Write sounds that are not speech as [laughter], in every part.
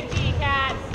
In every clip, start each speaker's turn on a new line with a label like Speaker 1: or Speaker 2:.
Speaker 1: 50 cats.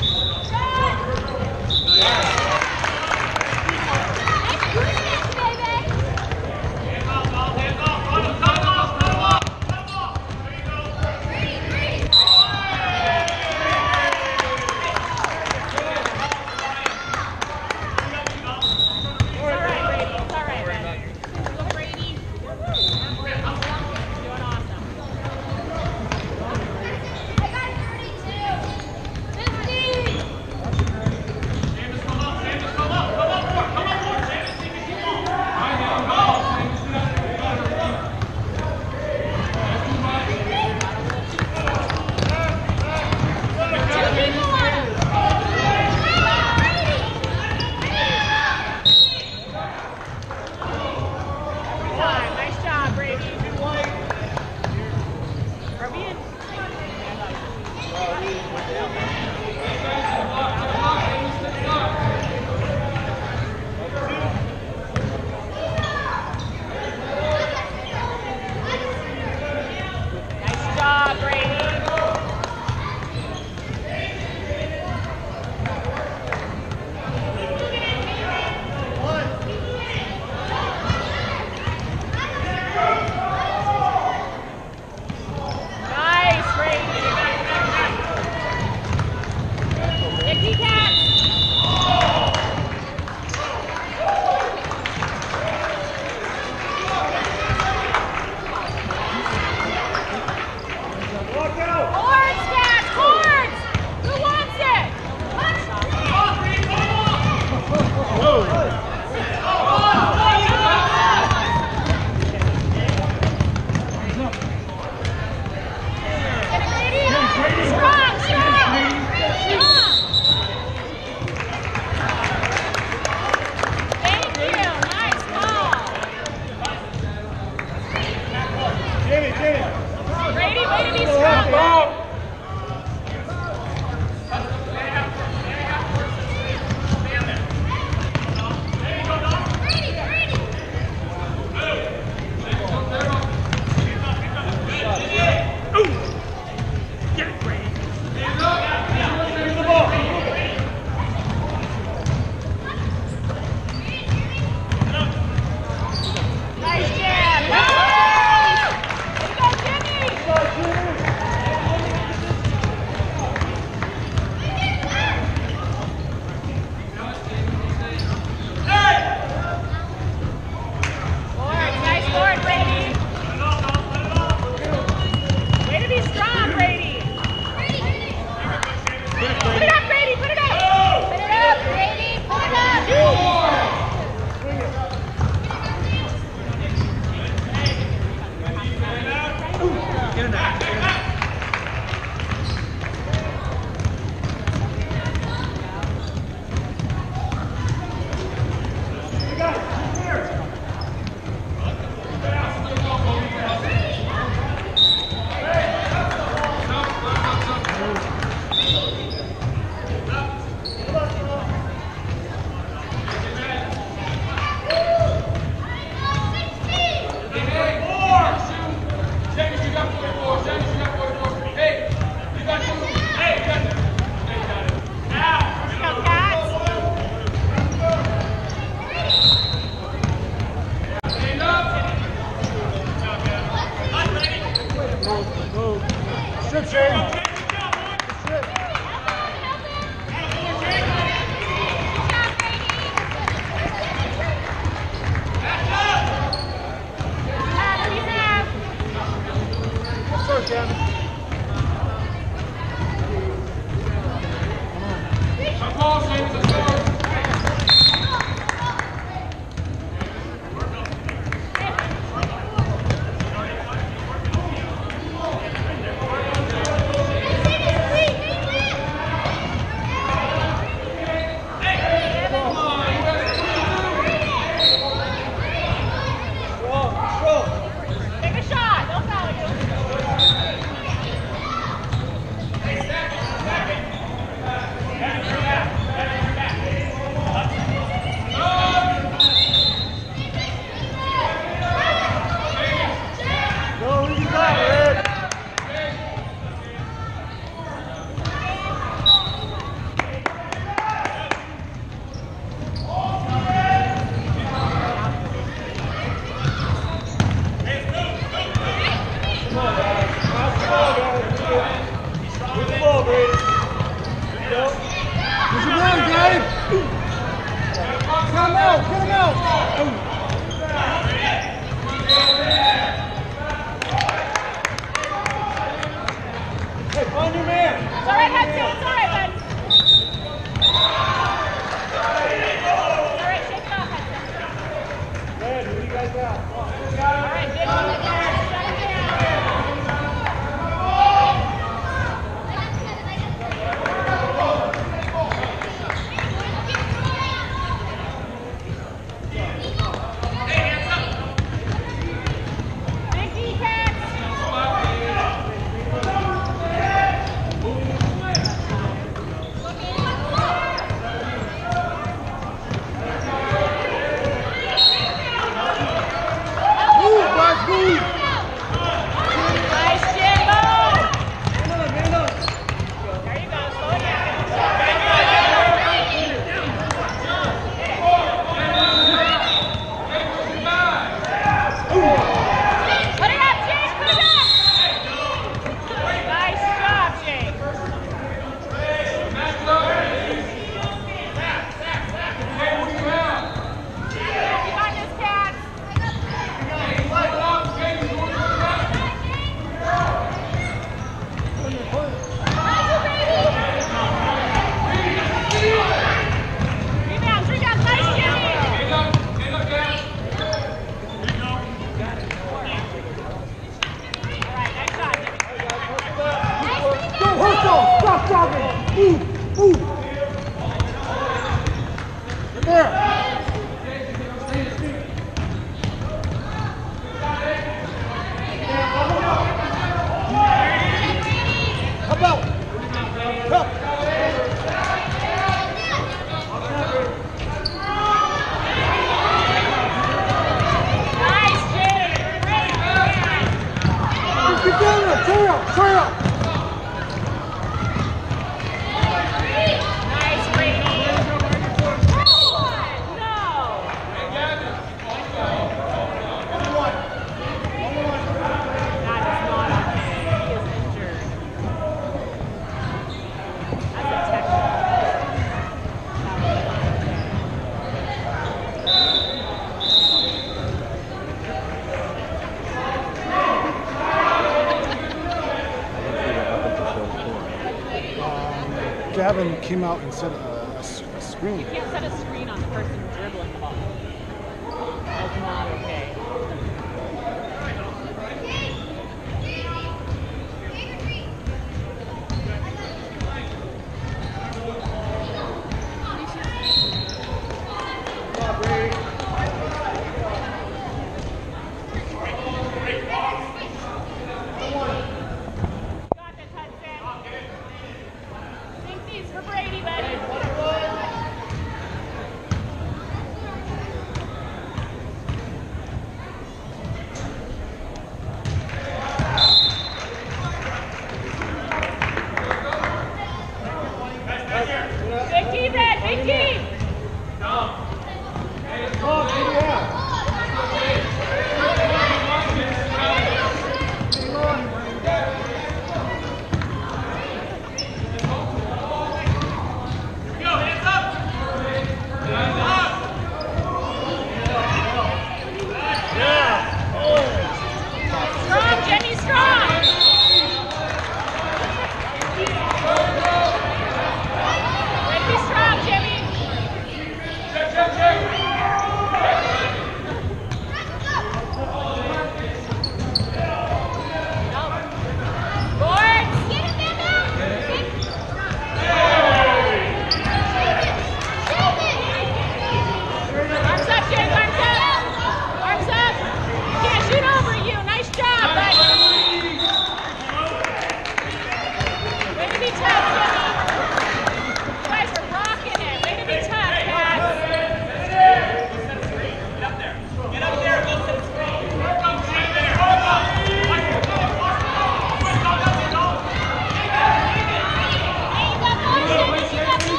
Speaker 2: came out and set a, a, a screen.
Speaker 1: You can't set a screen on the person's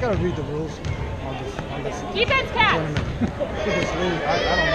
Speaker 1: gotta read the rules on this. On this
Speaker 3: Defense,
Speaker 1: cat. [laughs] I, I don't.